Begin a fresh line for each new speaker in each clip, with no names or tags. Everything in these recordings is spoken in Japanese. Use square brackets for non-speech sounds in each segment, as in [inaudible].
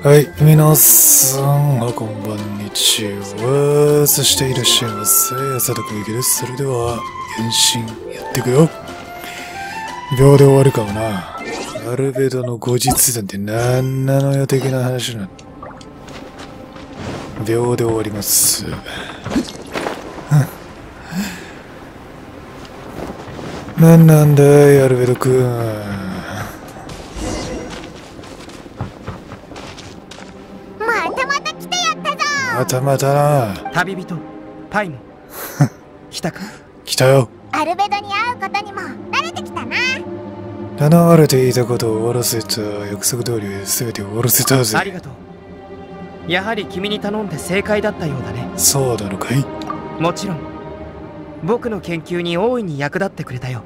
はい、皆さん、こんばんにちは。そしていらっしゃいませ。浅田小池です。それでは、変身やっていくよ。秒で終わるかもな。アルベドの後日談って何なのよ的な話なの。秒で終わります。[laughs] 何なんだい、アルベドくん。
たた
またな。
旅人パイモン [laughs] 来たか？
来たよ。
アルベドに会うことにも慣れてきたな。
頼まれていたことを終わらせた約束通り全て終わらせた
あり
ぜ
がとう。やはり君に頼んで正解だったようだね。
そうなのかい？
もちろん。僕の研究に大いに役立ってくれたよ。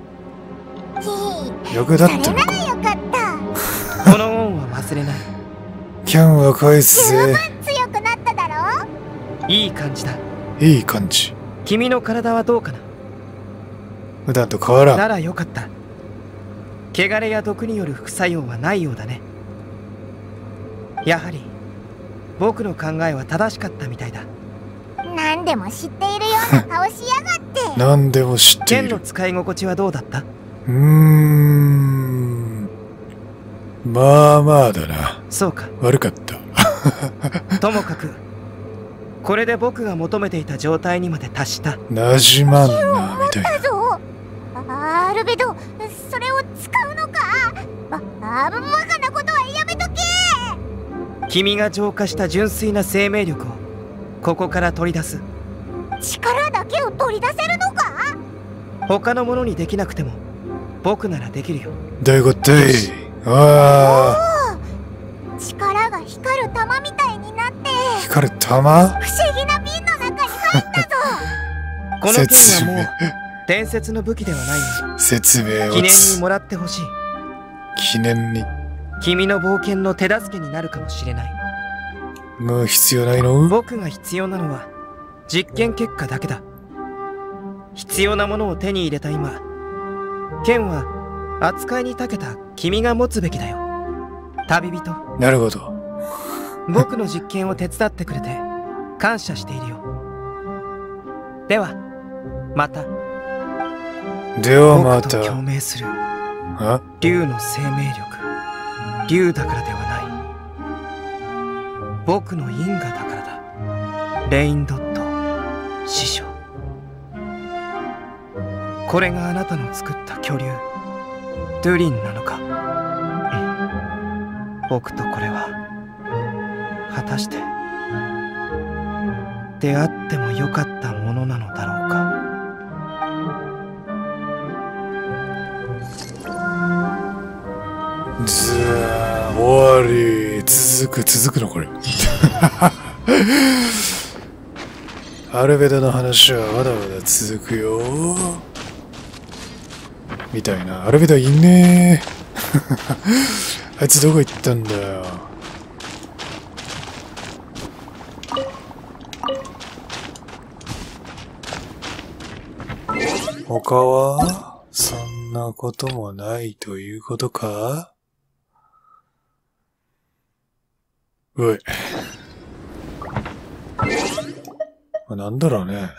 ひ
役立
それ
ったのか？
ならよかった。[laughs]
この恩は忘れない。[laughs]
キャンは返すぜ
いい感じだ。
いい感じ。
君の体はどうかな？
普段と変わらん。
ならよかった。汚れや毒による副作用はないようだね。やはり僕の考えは正しかったみたいだ。
何でも知っているような顔しやがって。[laughs]
何でも知ってい
剣の
る
使い心地はどうだった？
うーん。まあまあだな。
そうか。
悪かった。[laughs]
ともかくこれで僕が求めていた状態にまで達した。
なじまんなみたいな。
だぞあアルベドそれを使うのか？ばあバカなことはやめとけ！
君が浄化した純粋な生命力をここから取り出す。
力だけを取り出せるのか？
他のものにできなくても僕ならできるよ。
どういうことい。あ
力光る玉？不思議な瓶の中に入ったぞ。[laughs]
この剣はもう伝説の武器ではないが
説明を
記念
つ
にもらってほしい。
記念に？
君の冒険の手助けになるかもしれない。
もう必要ないの？
僕が必要なのは実験結果だけだ。必要なものを手に入れた今剣は扱いに長けた君が持つべきだよ。旅人。
なるほど
僕の実験を手伝ってくれて感謝しているよ。ではまた。
ではま
僕と共
た
鳴する。
あ
竜の生命力。竜だからではない。僕の因果だからだ。レインドット師匠。これがあなたの作った巨竜。ドゥリンなのか？うん。僕とこれは果たして出会ってもよかったものなのだろうか？
ずー終わり。続く続くのこれ。[laughs] アルベドの話はまだまだ続くよ。みたいな。アルベドいねえ [laughs] あいつどこ行ったんだよ？他はそんなこともないということか？おい。まなんだろうね。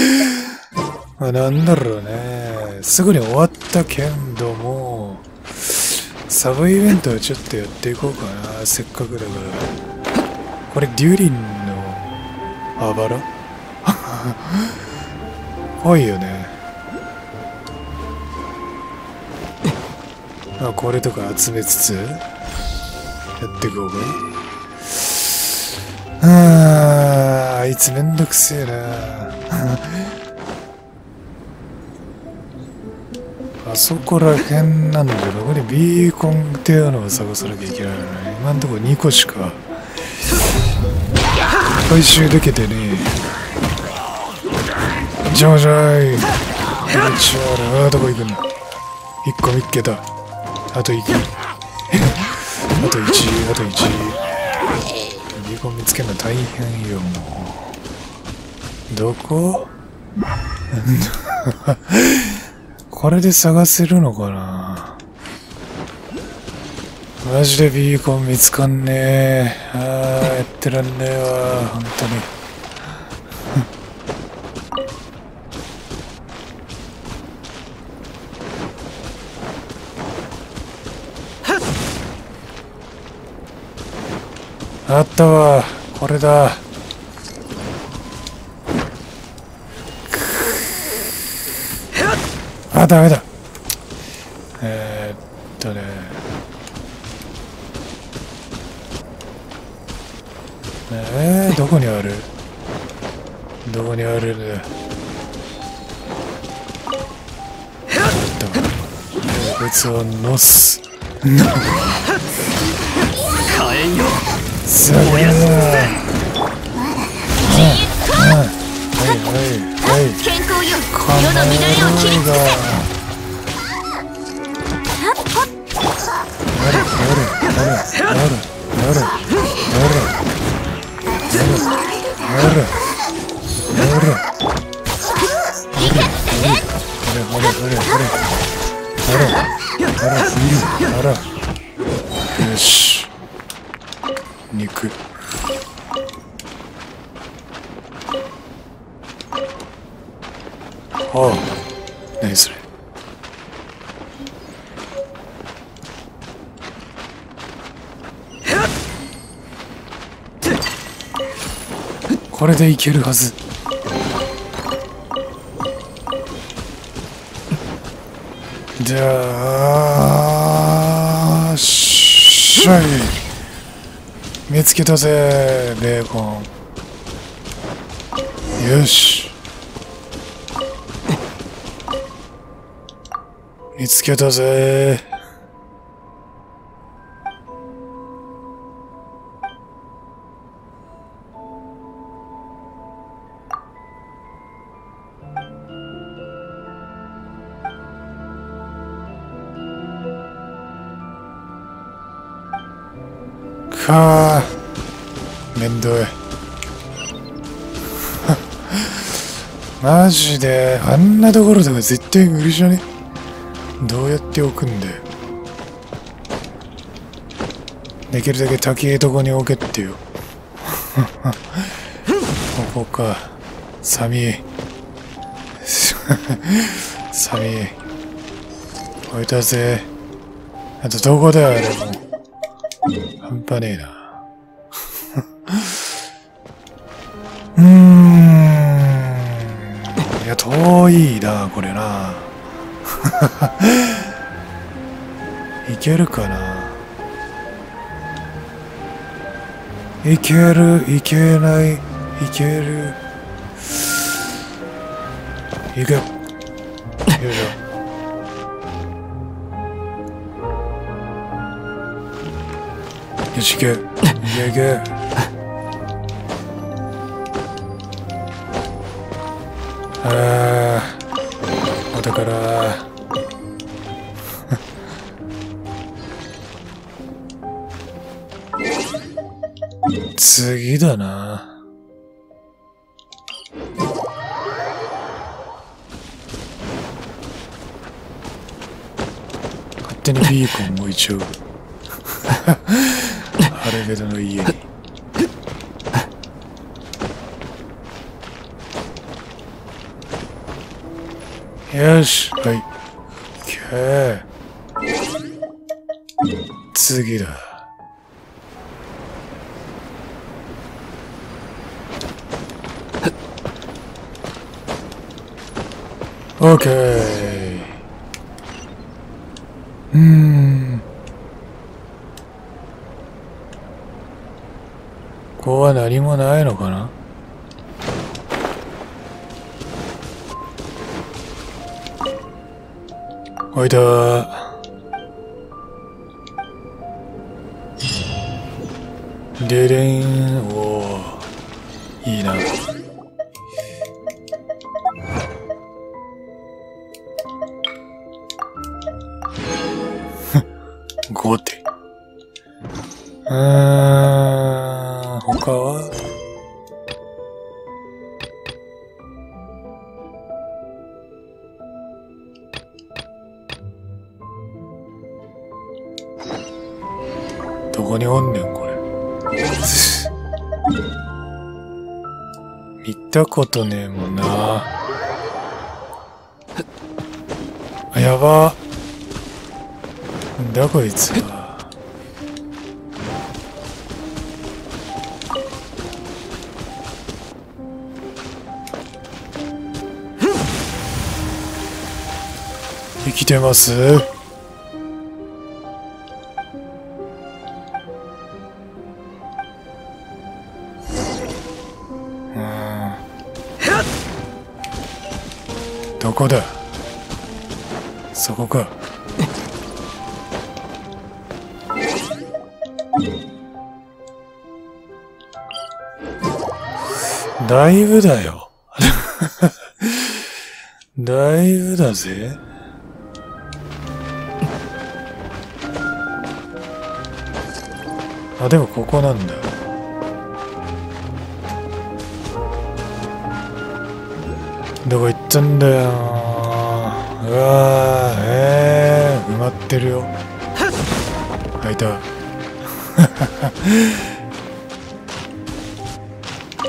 [laughs] まなんだろうね。すぐに終わったけんども、サブイベントはちょっとやっていこうかな。せっかくだから。これ、デュリンのあばら？[laughs] 怖いよね。あこれとか集めつつ、やっていこうか。ああいつめんどくせえな。[laughs] あそこら辺なんだけど、ここにビーコンっていうのを探さなきゃいけないのね。今んとこ2個しか回収できてねえ。じゃあじゃい。こっちはあどこ行くんだ ?1 個見っけた。あと1。[laughs] あと1、あと1。ビーコン見つけるの大変よ、もう。どこ？[laughs] これで探せるのかな？マジでビーコン見つかんねえ。あー、やってらんねえわ、本当に。あったわ、これだ。あ、ダメだ。えー、っとね。えー、どこにある？どこにある？んだあったわ。こいつを乗す。
火炎よ
すげえはい。はいはい
健康よ世の乱れを切り
やれやれやれやれやれああ何それ。これでいけるはず。じゃあしゃい。見つけたぜベーコン。よし。見つけたぜ。かあめんどい。[laughs] マジであんなところでは絶対無理じゃね？どうやって置くんだよ。できるだけ高いとこに置けってよ。ここか。サミ。ーサミ。ー置いたぜ。あとどこだよあれも。半端ねえな。うーん。いや、遠いな、これな。[laughs] いけるかな？いける、いけない、いける？いく。よいしょ。よし行け。行け行け。次だな。勝手にビーコン置いちゃう。ハレベドの家に。よし、はい。オッケー。次だ。オッケー。うーん。ここは何もないのかな？おいた。でれんおー。いいな。うん他はどこにおんねん、これ。見たことねえもんな。あ、やば。なんだこいつは。きてます。うんどこだ？そこか。[laughs] だいぶだよ。[laughs] だいぶだぜ。あでもここなんだどこ行ったんだよ。うわーえー、埋まってるよ。開いた。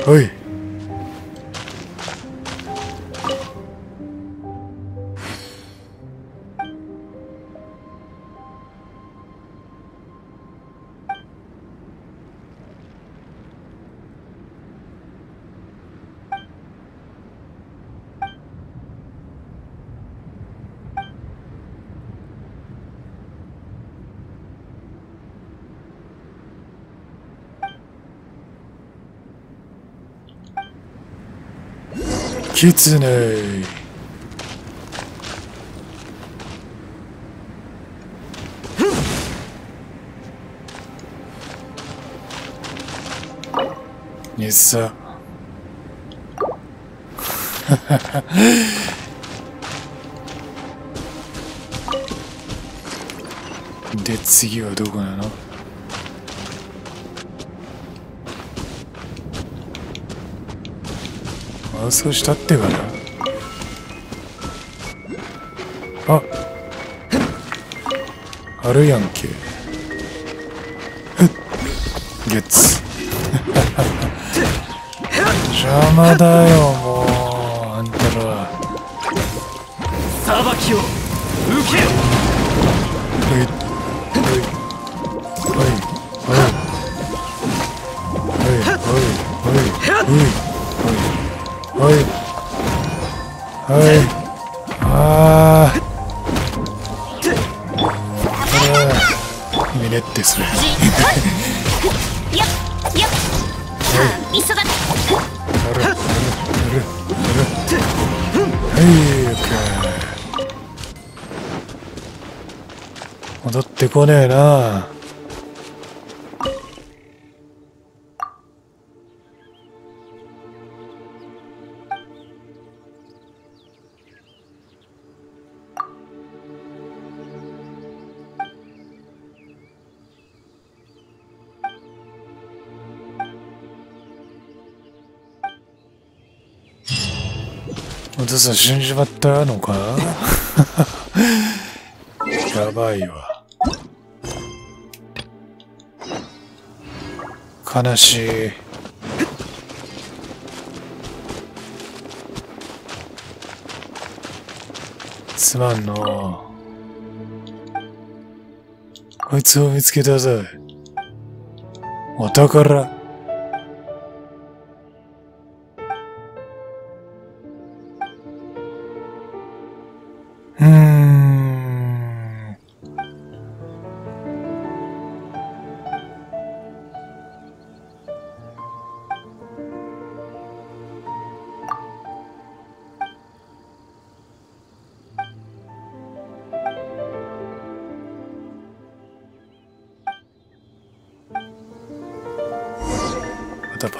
[laughs] おい。キツネ。にさ。[laughs] で次はどこなの？マウスをしたってかな？あ。あるやんけ。ゲッツ。邪魔だよもう。あんたら。
裁きを。
はい。はい。ああこれはミレッテする。戻ってこねえな。お父さん死んじまったのか [laughs] やばいわ。悲しい。すまんのこいつを見つけたぜ。お宝。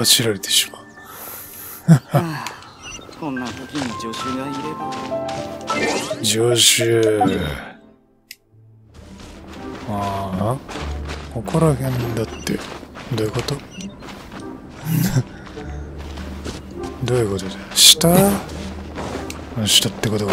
またパチられてしまう。
こんな時に助手がいれば
助手。ああ、ここら辺だって、どういうこと？[laughs] どういうことだ？下？あ下ってことか。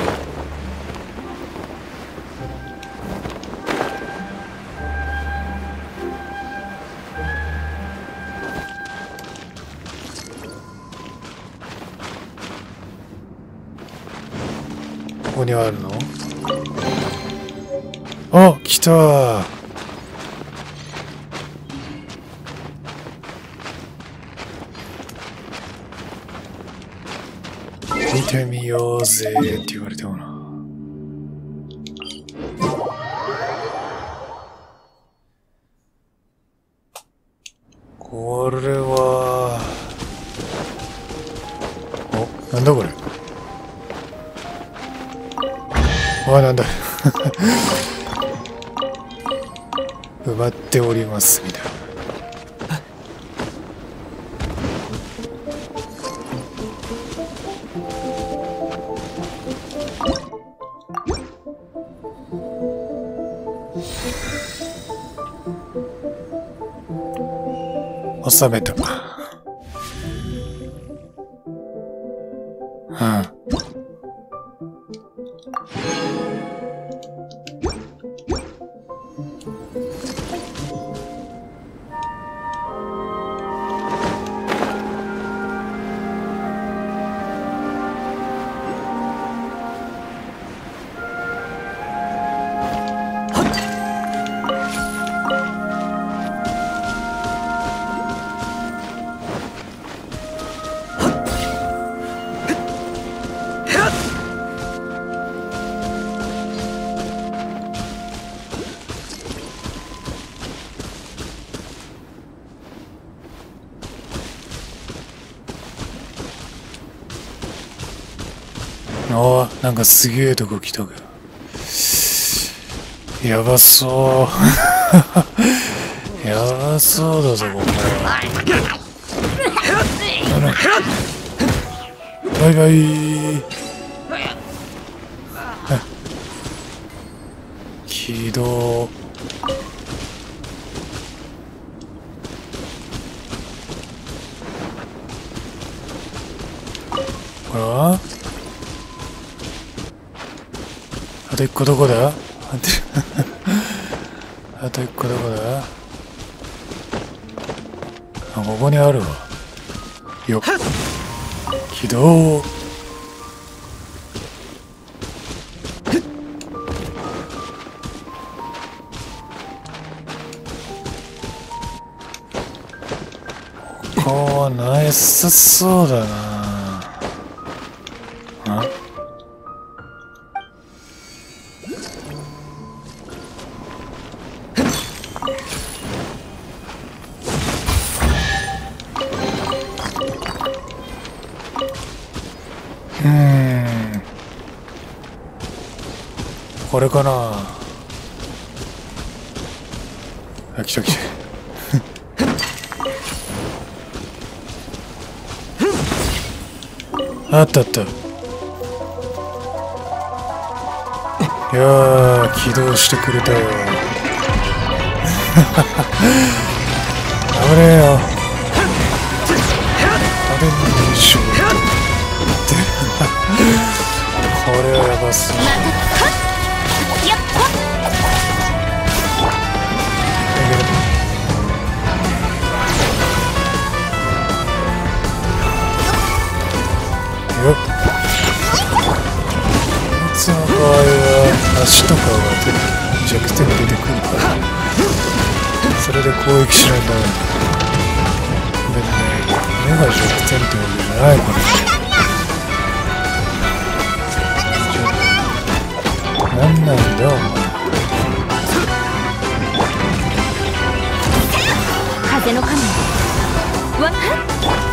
にあるの？あ来た。見てみようぜって言われてもな。あなんだ埋まっておりますみたいな収めた。ああ、なんかすげえとこ来たけど。やばそう。[laughs] やばそうだぞ、ここは。バイバイ。個どこだあと一個どこだあ、ここにあるわ。よっ。起動。ここはなさそうだな。やー起動してくれたよ。危ねえよ。あれでしょ。これはやばすぎる。よっつの場合は足とかが弱点出てくるからそれで攻撃しないとダメでもね目が弱点ってわけじゃないからちょなんなんだお前
風の神わっ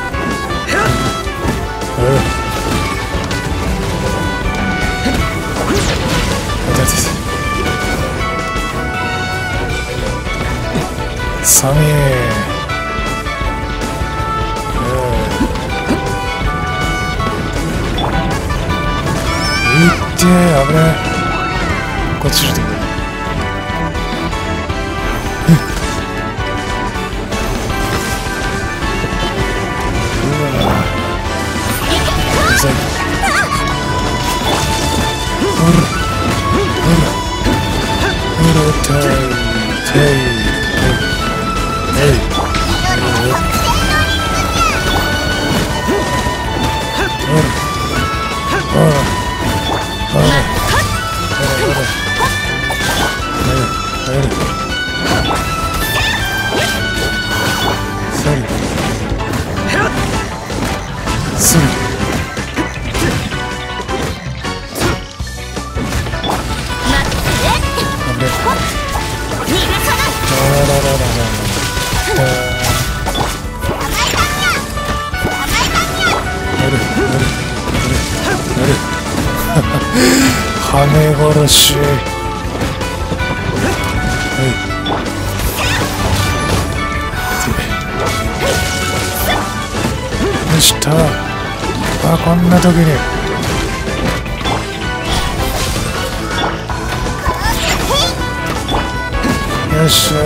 サミーいってー危ねえこっ。ち来てく金殺しはい。よした。あこんな時に。よし。ゃ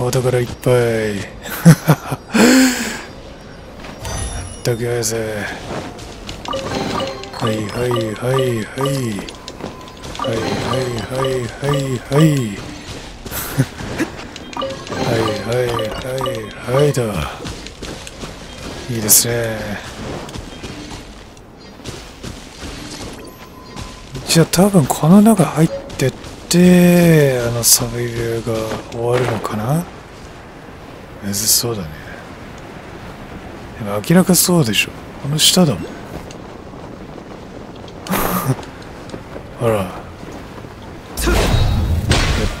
お宝いっぱいとりあえずはいはいはいはいはいはいはいはい。はいはいはいはいはいだ。いいですね。じゃあ多分この中入ってってあのサブイルが終わるのかな？むずそうだね。でも明らかそうでしょ。この下だもん。あら。やっ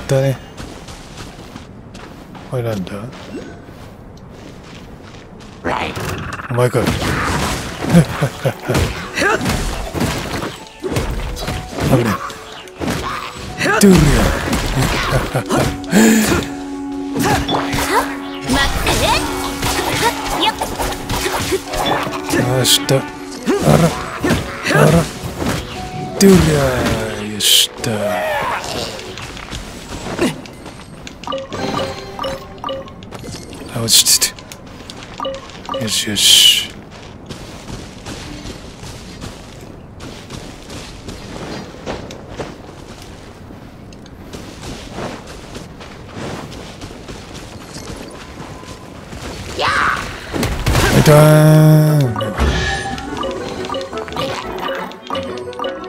たねこれなんだお前か危ねえドゥーリアよした。あら。あら。ドゥーリアよしたあ落ちてて。よしよし。痛ー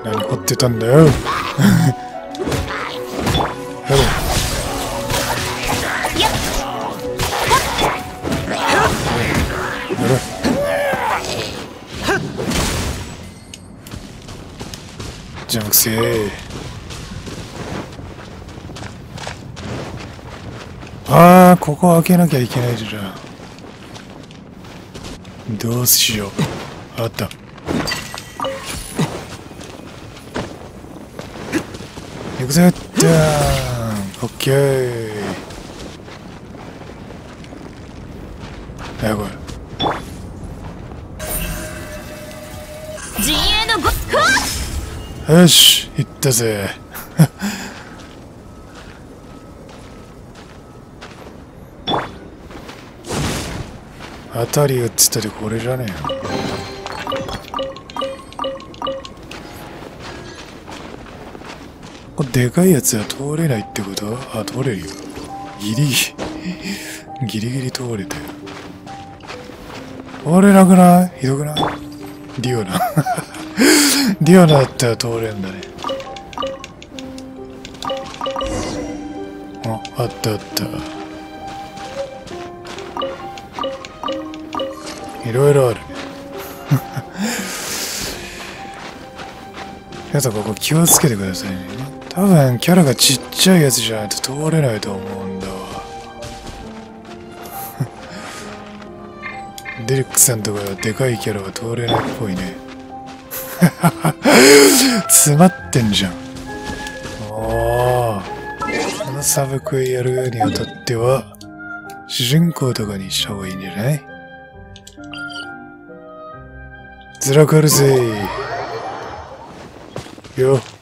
何掘ってたんだよ。やれやれ邪魔くせえああここ開けなきゃいけないじゃん。どうしよう。あった。行くぜダーン。オッケー。やばい
陣営のごっ。
よし行ったぜ。[laughs] 当たり打ってたでこれじゃねえよでかいやつは通れないってこと？あ通れるよ。ギリギリ。ギリギリ通れたよ。通れなくない？ひどくない？ディオナ。[laughs] ディオナだったら通れんだね。ああったあった。いろいろあるね。[laughs] 皆さんここ気をつけてくださいね。多分キャラがちっちゃいやつじゃないと通れないと思うんだわ。[laughs] デリックさんとかでかいキャラは通れないっぽいね。[laughs] 詰まってんじゃん。おー。このサブクエやるにあたっては主人公とかにした方がいいんじゃない？ずらかるぜよっ。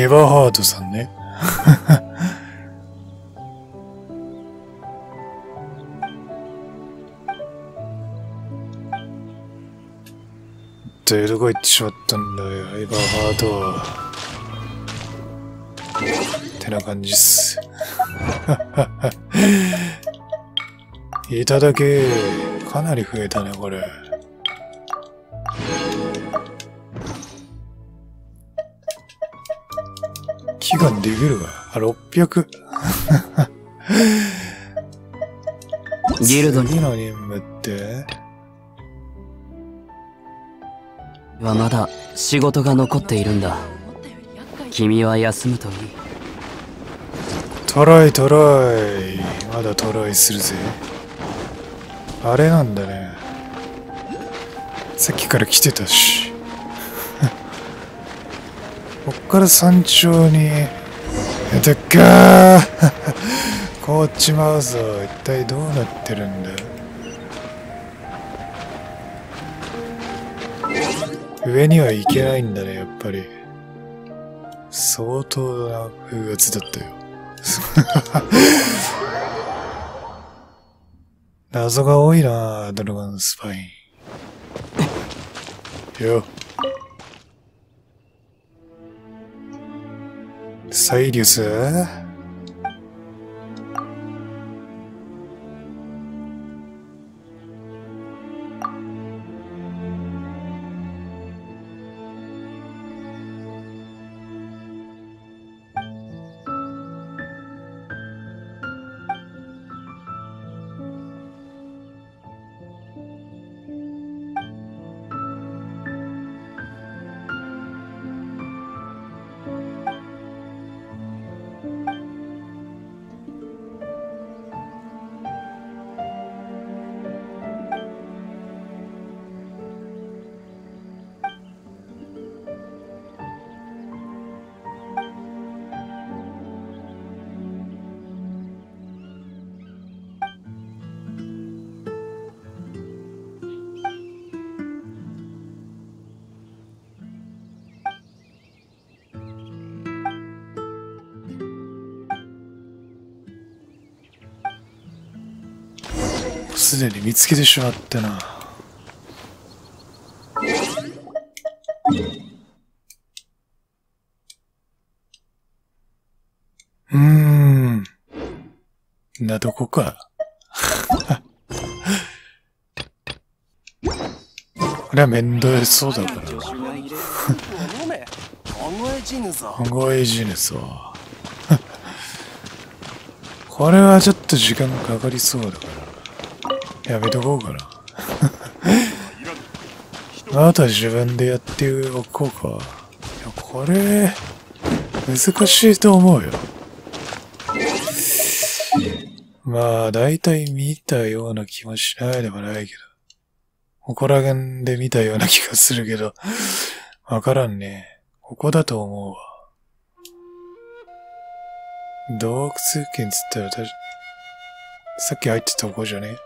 エヴァハートさんね。[laughs] どこ行ってしまったんだよ、エヴァハート。てな感じっす。[laughs] いただけ。かなり増えたね、これ。祈願できるわ。あ、600。[laughs]
ギルドに
次の任務って？
はまだ仕事が残っているんだ君は休むといい
トライトライ。まだトライするぜ。あれなんだね。さっきから来てたし。こっから山頂に、やったっか [laughs] ー凍っちまうぞ。一体どうなってるんだ上には行けないんだね、やっぱり。相当な風圧だったよ。[laughs] 謎が多いなドラゴンスパイン。よ。サイリウス？すでに見つけてしまったな。うーん。などこか。[laughs] これは面倒そうだから。
考え死ぬぞ
考え死ぬぞ。[laughs] これはちょっと時間かかりそうだから。やめとこうかな。[laughs] あとは自分でやっておこうか。いや、これ、難しいと思うよ。まあ、だいたい見たような気もしないでもないけど。ここら辺で見たような気がするけど、わからんね。ここだと思うわ。洞窟圏つったらさっき入ってたとこじゃね？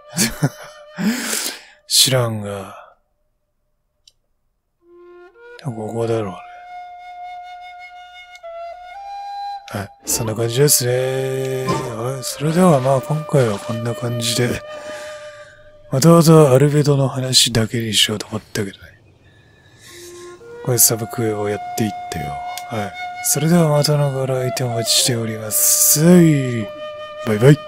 [laughs] 知らんが。ここだろうね。はい、そんな感じですね。はい、それではまあ今回はこんな感じで、またまたアルベドの話だけにしようと思ったけどね。これサブクエをやっていってよ。はい。それではまたのご来店お待ちしております。バイバイ。